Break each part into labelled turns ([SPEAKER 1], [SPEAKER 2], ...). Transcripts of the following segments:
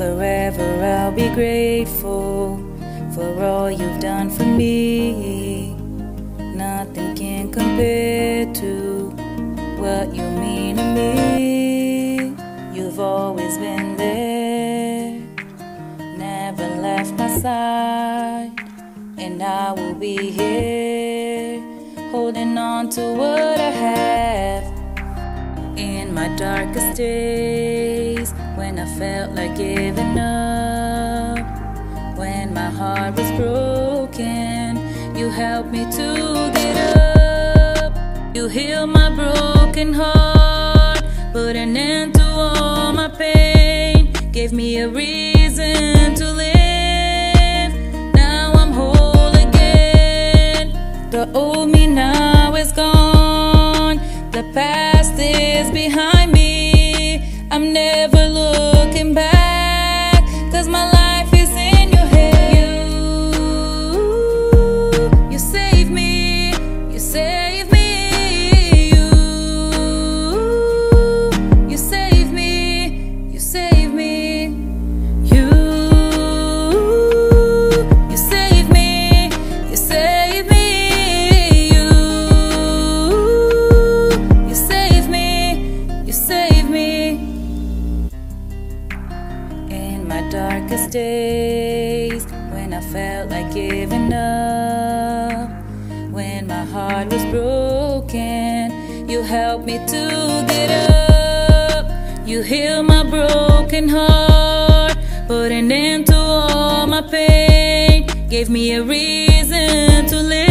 [SPEAKER 1] Forever I'll be grateful for all you've done for me. Nothing can compare to what you mean to me. You've always been there, never left my side, and I will be here holding on to what I have. In my darkest days, I felt like giving up, when my heart was broken, you helped me to get up. You healed my broken heart, put an end to all my pain, gave me a reason to live. Now I'm whole again. The old me now is gone. The past is behind me. I'm never days, when I felt like giving up, when my heart was broken, you helped me to get up. You healed my broken heart, put an end to all my pain, gave me a reason to live.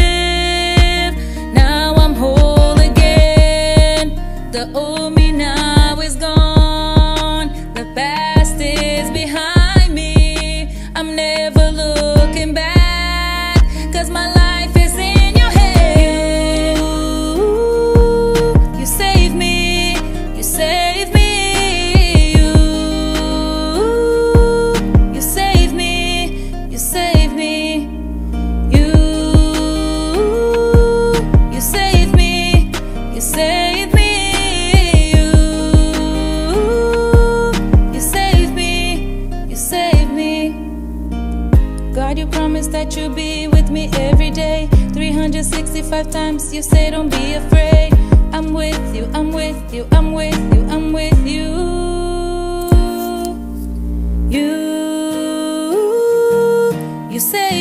[SPEAKER 1] That you'll be with me every day. 365 times you say, Don't be afraid. I'm with you, I'm with you, I'm with you, I'm with you. You, you save